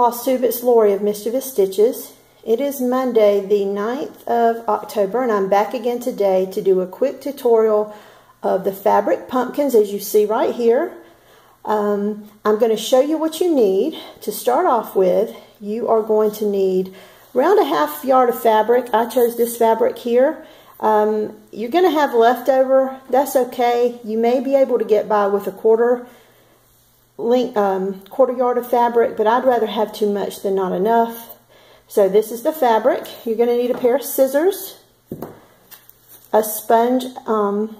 Flosstube, it's Lori of Mischievous Stitches. It is Monday the 9th of October and I'm back again today to do a quick tutorial of the fabric pumpkins as you see right here. Um, I'm going to show you what you need. To start off with, you are going to need around a half yard of fabric. I chose this fabric here. Um, you're going to have leftover. That's okay. You may be able to get by with a quarter length, um, quarter yard of fabric, but I'd rather have too much than not enough. So this is the fabric. You're going to need a pair of scissors, a sponge, um,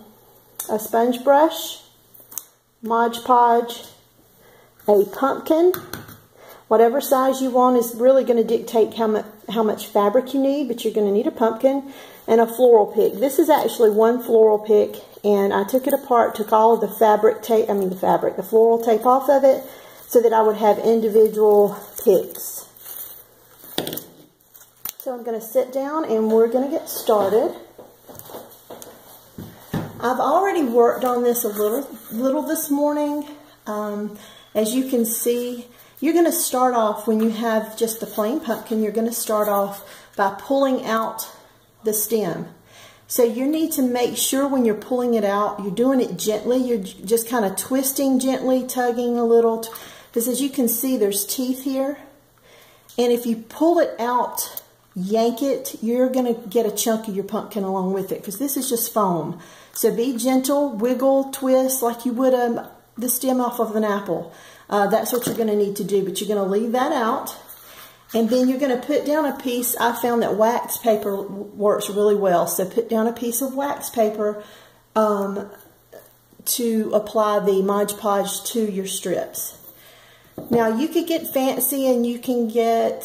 a sponge brush, Mod Podge, a pumpkin. Whatever size you want is really going to dictate how much, how much fabric you need, but you're going to need a pumpkin and a floral pick. This is actually one floral pick and I took it apart, took all of the fabric tape, I mean the fabric, the floral tape off of it so that I would have individual picks. So I'm going to sit down and we're going to get started. I've already worked on this a little, little this morning. Um, as you can see, you're going to start off when you have just the plain pumpkin, you're going to start off by pulling out the stem. So you need to make sure when you're pulling it out, you're doing it gently. You're just kind of twisting gently, tugging a little. Because as you can see, there's teeth here. And if you pull it out, yank it, you're going to get a chunk of your pumpkin along with it. Because this is just foam. So be gentle, wiggle, twist like you would um, the stem off of an apple. Uh, that's what you're going to need to do. But you're going to leave that out. And then you're going to put down a piece, I found that wax paper works really well. So put down a piece of wax paper um, to apply the Mod Podge to your strips. Now you could get fancy and you can get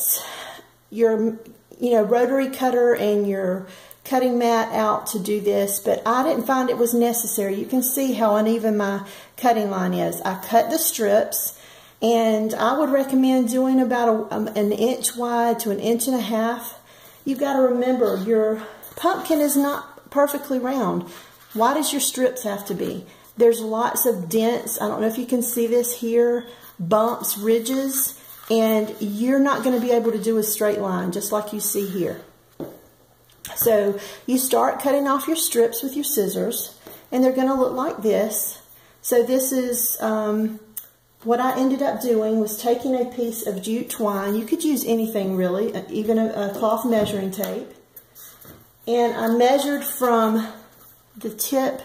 your you know rotary cutter and your cutting mat out to do this, but I didn't find it was necessary. You can see how uneven my cutting line is. I cut the strips and I would recommend doing about a, um, an inch wide to an inch and a half. You've got to remember your pumpkin is not perfectly round. Why does your strips have to be? There's lots of dents. I don't know if you can see this here. Bumps, ridges. And you're not going to be able to do a straight line just like you see here. So you start cutting off your strips with your scissors. And they're going to look like this. So this is... Um, what I ended up doing was taking a piece of jute twine. You could use anything really, uh, even a, a cloth measuring tape. And I measured from the tip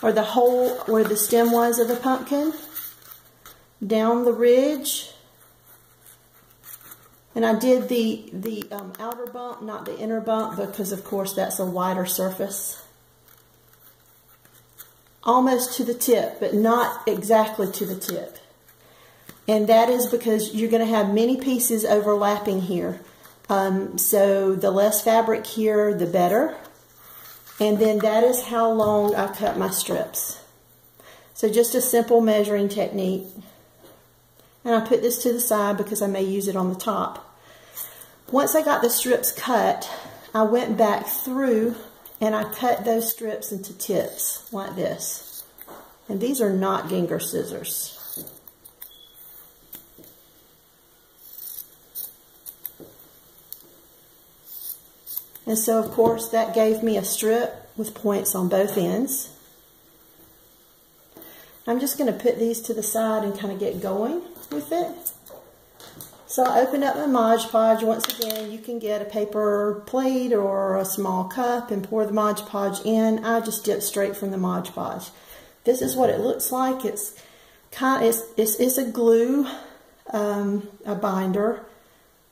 or the hole where the stem was of the pumpkin down the ridge. And I did the, the um, outer bump, not the inner bump, because of course that's a wider surface. Almost to the tip, but not exactly to the tip. And that is because you're going to have many pieces overlapping here. Um, so the less fabric here, the better. And then that is how long I cut my strips. So just a simple measuring technique. And I put this to the side because I may use it on the top. Once I got the strips cut, I went back through and I cut those strips into tips like this. And these are not Gingher scissors. And so, of course, that gave me a strip with points on both ends. I'm just going to put these to the side and kind of get going with it. So I opened up my Mod Podge. Once again, you can get a paper plate or a small cup and pour the Mod Podge in. I just dip straight from the Mod Podge. This is what it looks like. It's kind of, it's, it's, it's a glue, um, a binder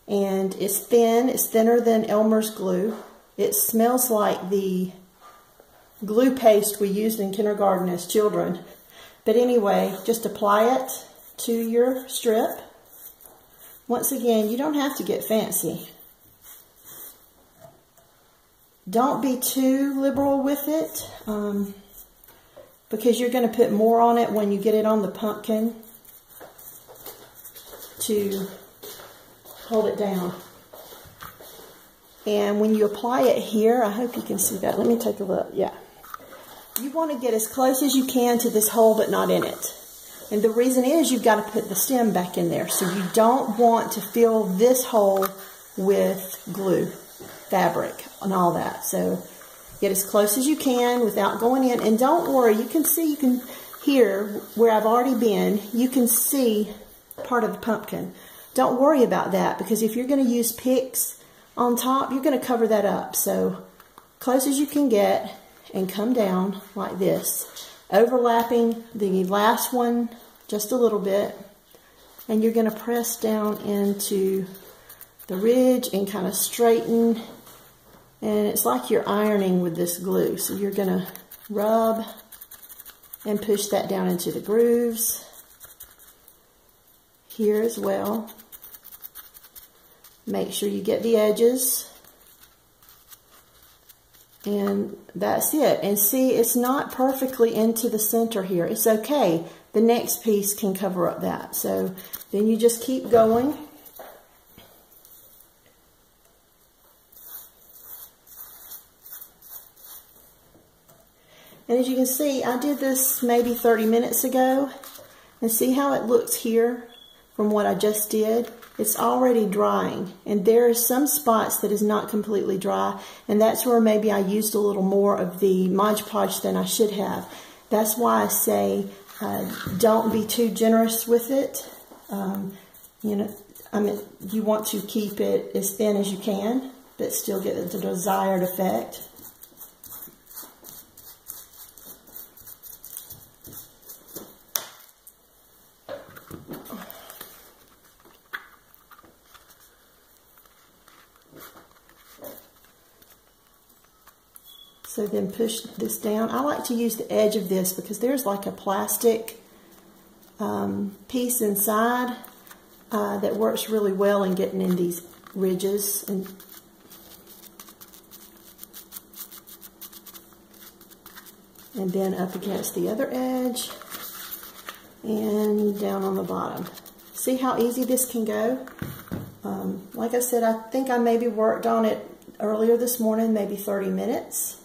and it's thin. It's thinner than Elmer's glue. It smells like the glue paste we used in kindergarten as children. But anyway, just apply it to your strip. Once again, you don't have to get fancy. Don't be too liberal with it um, because you're going to put more on it when you get it on the pumpkin to hold it down. And when you apply it here, I hope you can see that. Let me take a look. Yeah. You want to get as close as you can to this hole, but not in it. And the reason is you've got to put the stem back in there. So you don't want to fill this hole with glue, fabric, and all that. So get as close as you can without going in. And don't worry, you can see, you can hear where I've already been, you can see part of the pumpkin. Don't worry about that because if you're going to use picks on top, you're going to cover that up. So close as you can get and come down like this, overlapping the last one just a little bit. And you're going to press down into the ridge and kind of straighten. And it's like you're ironing with this glue. So you're going to rub and push that down into the grooves here as well. Make sure you get the edges. And that's it. And see, it's not perfectly into the center here. It's okay. The next piece can cover up that. So then you just keep going. And as you can see, I did this maybe 30 minutes ago. And see how it looks here from what I just did? It's already drying. And there are some spots that is not completely dry. And that's where maybe I used a little more of the Mod Podge than I should have. That's why I say uh, don't be too generous with it. Um, you know, I mean, you want to keep it as thin as you can, but still get the desired effect. So then push this down. I like to use the edge of this because there's like a plastic um, piece inside uh, that works really well in getting in these ridges. And and then up against the other edge and down on the bottom. See how easy this can go? Um, like I said, I think I maybe worked on it earlier this morning, maybe 30 minutes.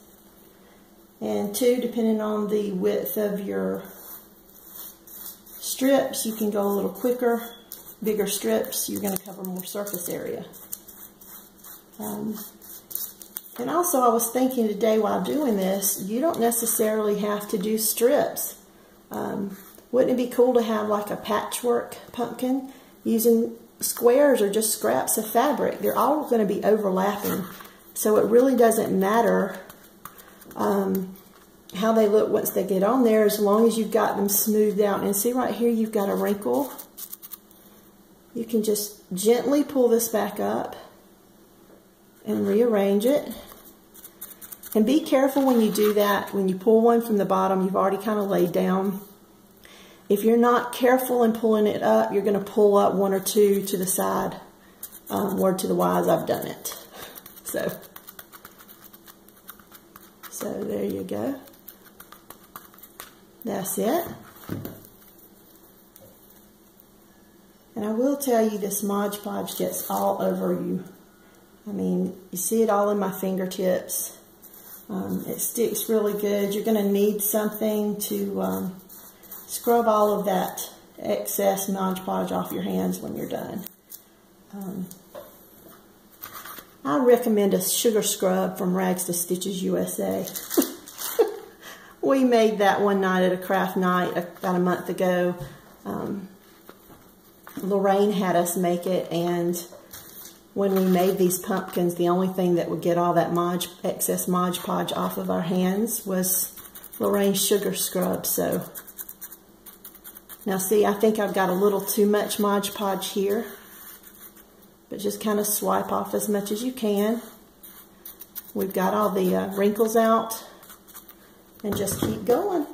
And two, depending on the width of your strips, you can go a little quicker. Bigger strips, you're going to cover more surface area. Um, and also, I was thinking today while doing this, you don't necessarily have to do strips. Um, wouldn't it be cool to have like a patchwork pumpkin using squares or just scraps of fabric? They're all going to be overlapping. So it really doesn't matter um, how they look once they get on there as long as you've got them smoothed out. And see right here, you've got a wrinkle. You can just gently pull this back up and rearrange it. And be careful when you do that. When you pull one from the bottom, you've already kind of laid down. If you're not careful in pulling it up, you're going to pull up one or two to the side. Um, word to the wise, I've done it. So... So there you go. That's it. And I will tell you this Mod Podge gets all over you. I mean, you see it all in my fingertips. Um, it sticks really good. You're going to need something to um, scrub all of that excess Mod Podge off your hands when you're done. Um, I recommend a sugar scrub from Rags to Stitches USA. we made that one night at a craft night about a month ago. Um, Lorraine had us make it, and when we made these pumpkins, the only thing that would get all that Mod, excess Mod Podge off of our hands was Lorraine's sugar scrub. So now see, I think I've got a little too much Mod Podge here but just kind of swipe off as much as you can. We've got all the uh, wrinkles out and just keep going.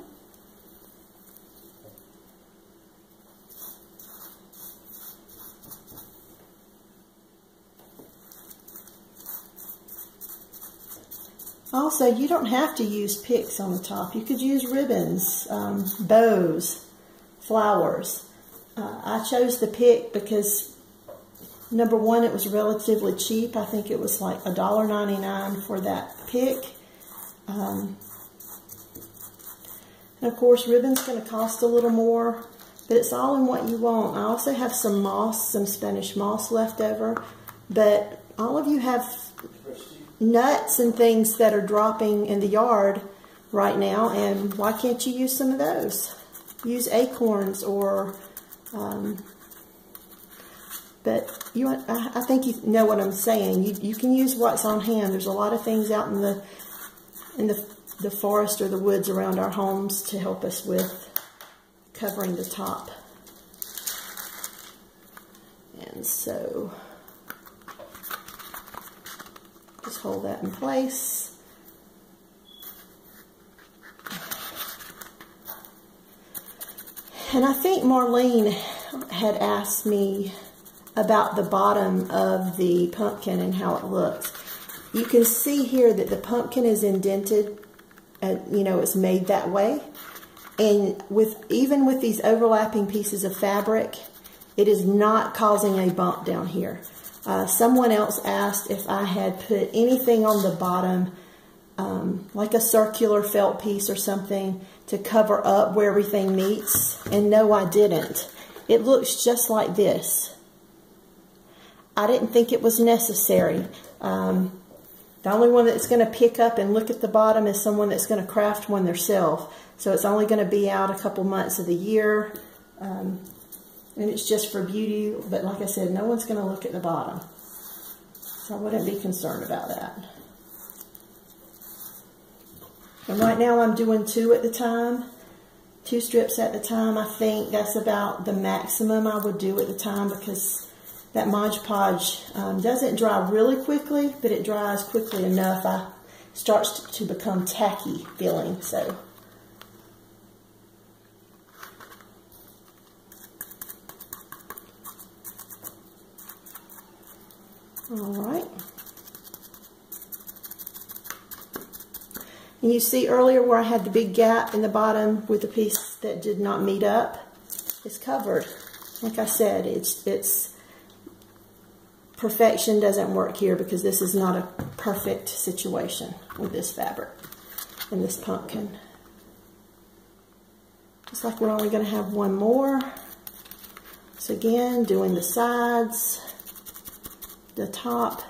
Also, you don't have to use picks on the top. You could use ribbons, um, bows, flowers. Uh, I chose the pick because Number one, it was relatively cheap. I think it was like $1.99 for that pick. Um, and of course, ribbon's going to cost a little more, but it's all in what you want. I also have some moss, some Spanish moss left over, but all of you have nuts and things that are dropping in the yard right now, and why can't you use some of those? Use acorns or, um, but you, I, I think you know what I'm saying. You, you can use what's on hand. There's a lot of things out in the, in the, the forest or the woods around our homes to help us with covering the top. And so, just hold that in place. And I think Marlene had asked me about the bottom of the pumpkin and how it looks. You can see here that the pumpkin is indented, and you know, it's made that way. And with even with these overlapping pieces of fabric, it is not causing a bump down here. Uh, someone else asked if I had put anything on the bottom, um, like a circular felt piece or something, to cover up where everything meets. And no, I didn't. It looks just like this. I didn't think it was necessary. Um, the only one that's going to pick up and look at the bottom is someone that's going to craft one themselves. So it's only going to be out a couple months of the year. Um, and it's just for beauty. But like I said, no one's going to look at the bottom. So I wouldn't be concerned about that. And right now I'm doing two at the time, two strips at the time. I think that's about the maximum I would do at the time because that Mod Podge um, doesn't dry really quickly, but it dries quickly enough. I starts to become tacky feeling, so. All right. And you see earlier where I had the big gap in the bottom with the piece that did not meet up? It's covered. Like I said, it's, it's perfection doesn't work here because this is not a perfect situation with this fabric and this pumpkin. Just like we're only going to have one more. So again, doing the sides, the top,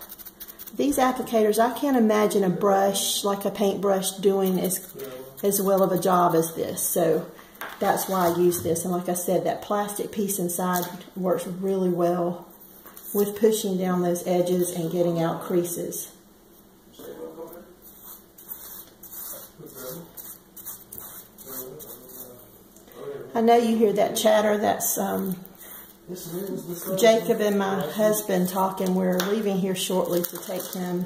these applicators, I can't imagine a brush, like a paintbrush, doing as, as well of a job as this. So that's why I use this. And like I said, that plastic piece inside works really well with pushing down those edges and getting out creases. I know you hear that chatter. That's um, Jacob and my husband talking. We're leaving here shortly to take him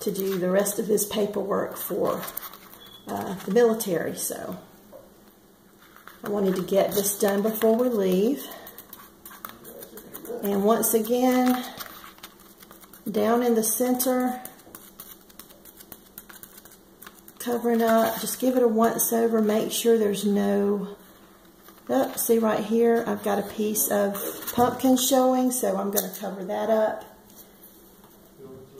to do the rest of his paperwork for uh, the military. So I wanted to get this done before we leave. And once again, down in the center, covering up, just give it a once over, make sure there's no Oh, see right here, I've got a piece of pumpkin showing, so I'm going to cover that up.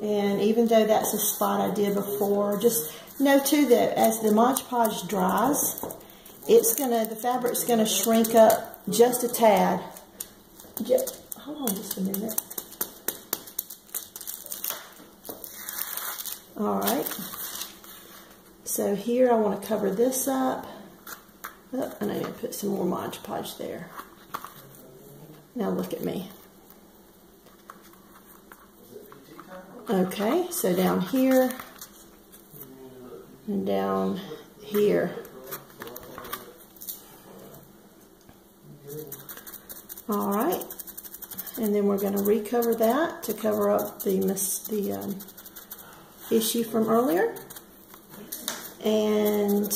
And even though that's a spot I did before, just know too that as the Mod Podge dries, it's gonna, the fabric's gonna shrink up just a tad. Just, hold on just a minute. All right. So here I want to cover this up. Oh, and I need to put some more Mod Podge there. Now look at me. Okay, so down here and down here. All right, and then we're going to recover that to cover up the the um, issue from earlier. And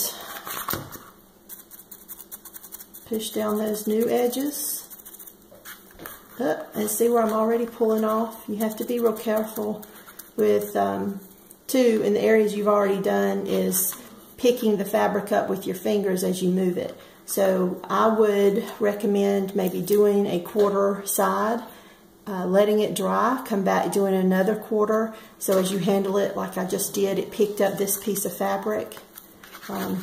Push down those new edges. And see where I'm already pulling off. You have to be real careful with, um, two, in the areas you've already done is picking the fabric up with your fingers as you move it. So I would recommend maybe doing a quarter side, uh, letting it dry, come back doing another quarter. So as you handle it like I just did, it picked up this piece of fabric. Um,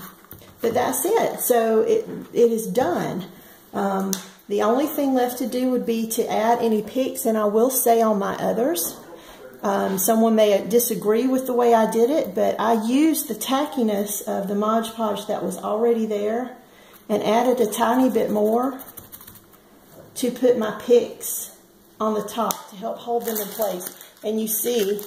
but that's it. So it, it is done. Um, The only thing left to do would be to add any picks, and I will say on my others, um, someone may disagree with the way I did it, but I used the tackiness of the Mod Podge that was already there and added a tiny bit more to put my picks on the top to help hold them in place. And you see,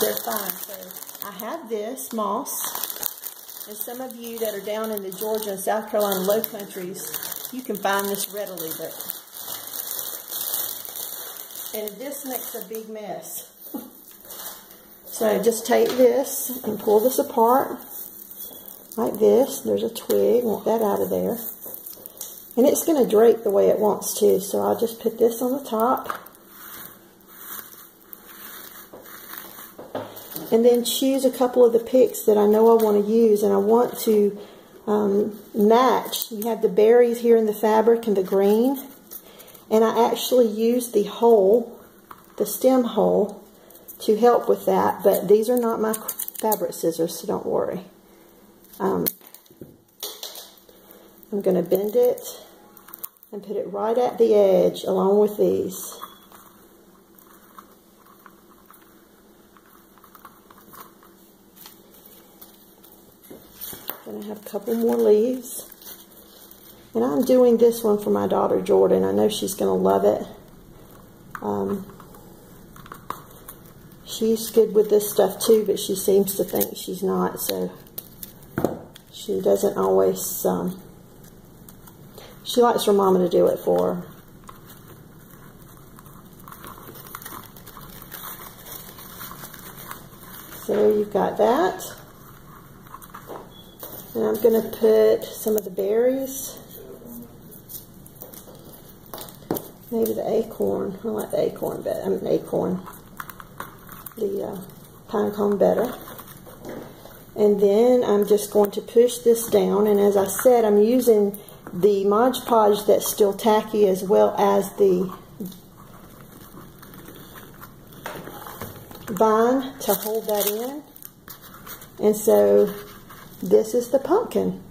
they're fine. So I have this moss. And some of you that are down in the Georgia and South Carolina low countries, you can find this readily, but and this makes a big mess. so just take this and pull this apart like this. There's a twig, want that out of there. And it's going to drape the way it wants to, so I'll just put this on the top. And then choose a couple of the picks that I know I want to use, and I want to um, match. You have the berries here in the fabric and the green. And I actually used the hole, the stem hole, to help with that. But these are not my fabric scissors, so don't worry. Um, I'm going to bend it and put it right at the edge along with these. Going to have a couple more leaves. And I'm doing this one for my daughter Jordan. I know she's going to love it. Um, she's good with this stuff too, but she seems to think she's not, so she doesn't always, um, she likes her mama to do it for her. So you've got that. And I'm going to put some of the berries maybe the acorn. I like the acorn better. I mean, acorn. The uh, pine cone better. And then I'm just going to push this down. And as I said, I'm using the Mod Podge that's still tacky as well as the vine to hold that in. And so this is the pumpkin.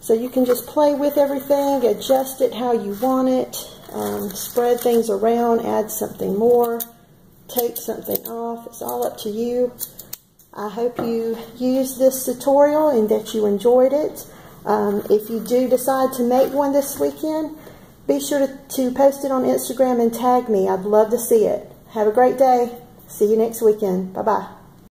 So you can just play with everything, adjust it how you want it, um, spread things around, add something more, take something off. It's all up to you. I hope you use this tutorial and that you enjoyed it. Um, if you do decide to make one this weekend, be sure to, to post it on Instagram and tag me. I'd love to see it. Have a great day. See you next weekend. Bye-bye.